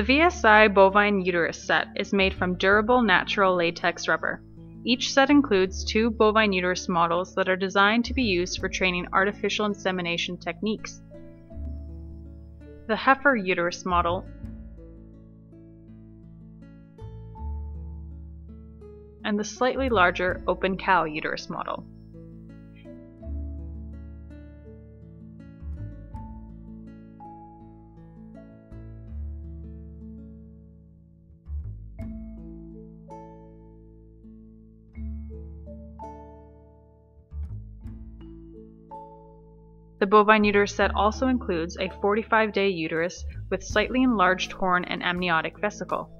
The VSI bovine uterus set is made from durable natural latex rubber. Each set includes two bovine uterus models that are designed to be used for training artificial insemination techniques. The heifer uterus model and the slightly larger open cow uterus model. The bovine uterus set also includes a 45-day uterus with slightly enlarged horn and amniotic vesicle.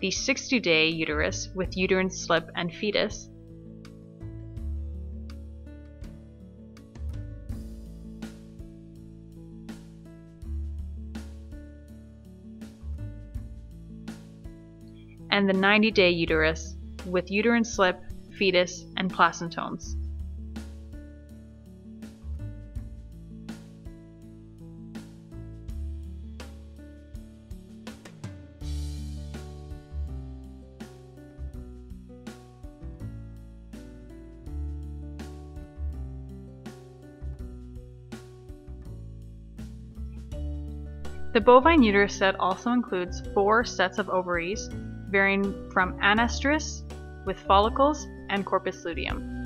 The 60-day uterus with uterine slip and fetus, and the 90 day uterus with uterine slip, fetus, and placentomes. The bovine uterus set also includes four sets of ovaries, varying from anestrus with follicles and corpus luteum.